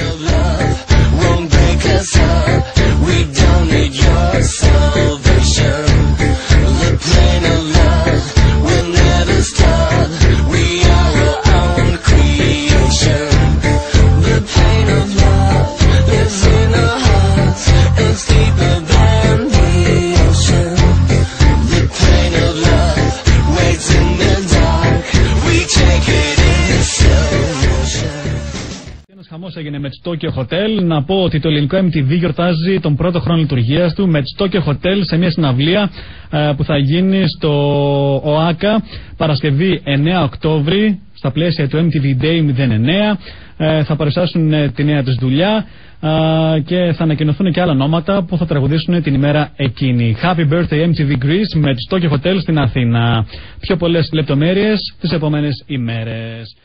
of love χαμός έγινε με το Tokyo Hotel. Να πω ότι το ελληνικό MTV γιορτάζει τον πρώτο χρόνο λειτουργίας του με το Tokyo Hotel σε μια συναυλία ε, που θα γίνει στο ΟΑΚΑ Παρασκευή 9 Οκτώβρη στα πλαίσια του MTV Day 09. Ε, θα παρουσιάσουν ε, τη νέα τους δουλειά ε, και θα ανακοινωθούν και άλλα ονόματα που θα τραγουδήσουν την ημέρα εκείνη. Happy Birthday MTV Greece με το Tokyo Hotel στην Αθήνα. Πιο πολλές λεπτομέρειες τις επόμενες ημέρες.